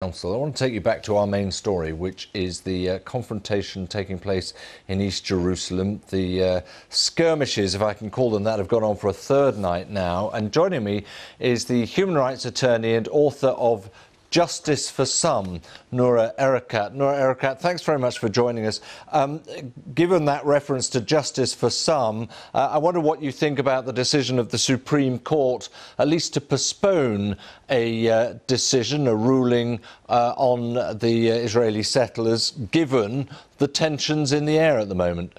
Council. I want to take you back to our main story, which is the uh, confrontation taking place in East Jerusalem. The uh, skirmishes, if I can call them that, have gone on for a third night now. And joining me is the human rights attorney and author of Justice for Some, Noura Erakat. Noura Erakat, thanks very much for joining us. Um, given that reference to Justice for Some, uh, I wonder what you think about the decision of the Supreme Court, at least to postpone a uh, decision, a ruling uh, on the uh, Israeli settlers, given the tensions in the air at the moment.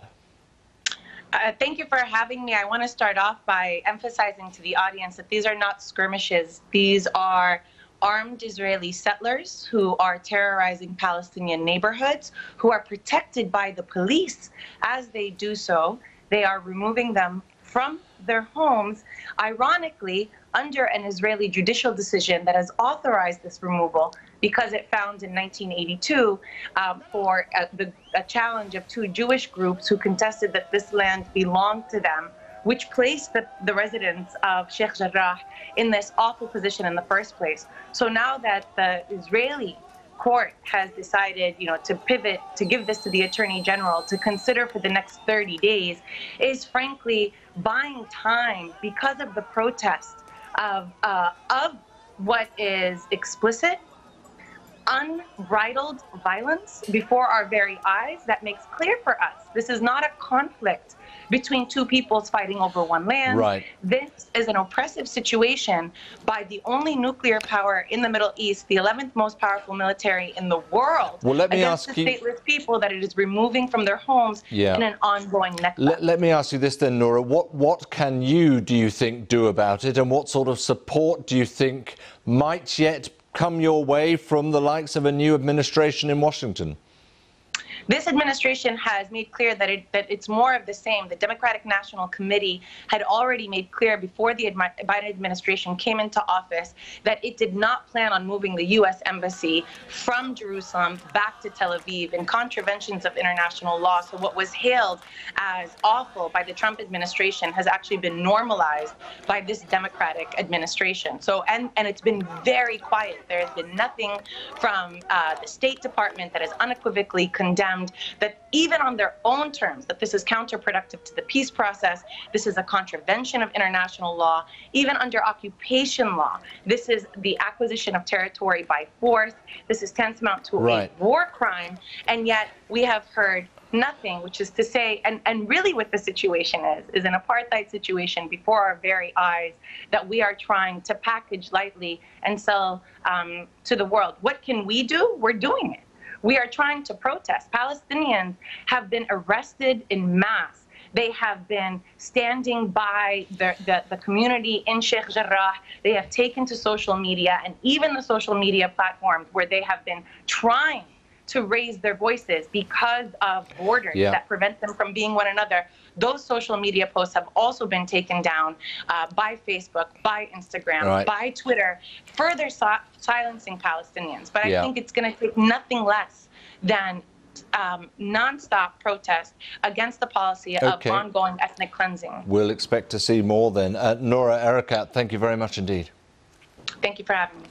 Uh, thank you for having me. I want to start off by emphasizing to the audience that these are not skirmishes. These are armed Israeli settlers who are terrorizing Palestinian neighborhoods, who are protected by the police. As they do so, they are removing them from their homes, ironically, under an Israeli judicial decision that has authorized this removal because it found in 1982 um, for a, the, a challenge of two Jewish groups who contested that this land belonged to them which placed the, the residents of Sheikh Jarrah in this awful position in the first place. So now that the Israeli court has decided, you know, to pivot, to give this to the attorney general to consider for the next 30 days, is frankly buying time because of the protest of uh, of what is explicit, unbridled violence before our very eyes that makes clear for us this is not a conflict between two peoples fighting over one land. Right. This is an oppressive situation by the only nuclear power in the Middle East, the 11th most powerful military in the world. Well, let me against ask the you... stateless people that it is removing from their homes yeah. in an ongoing neck. Let, let me ask you this then, Noura. What what can you, do you think, do about it, and what sort of support do you think might yet come your way from the likes of a new administration in Washington? This administration has made clear that, it, that it's more of the same. The Democratic National Committee had already made clear before the Biden administration came into office that it did not plan on moving the U.S. Embassy from Jerusalem back to Tel Aviv in contraventions of international law. So what was hailed as awful by the Trump administration has actually been normalized by this Democratic administration. So and and it's been very quiet. There has been nothing from uh, the State Department that has unequivocally condemned that even on their own terms, that this is counterproductive to the peace process, this is a contravention of international law, even under occupation law, this is the acquisition of territory by force, this is tantamount to right. a war crime, and yet we have heard nothing, which is to say, and, and really what the situation is, is an apartheid situation before our very eyes that we are trying to package lightly and sell um, to the world. What can we do? We're doing it. We are trying to protest. Palestinians have been arrested in mass. They have been standing by the, the, the, community in Sheikh Jarrah. They have taken to social media and even the social media platforms where they have been trying to raise their voices because of borders yeah. that prevent them from being one another. Those social media posts have also been taken down uh, by Facebook, by Instagram, right. by Twitter, further so silencing Palestinians. But yeah. I think it's going to take nothing less than um, nonstop protest against the policy okay. of ongoing ethnic cleansing. We'll expect to see more then. Uh, Noura Erakat, thank you very much indeed. Thank you for having me.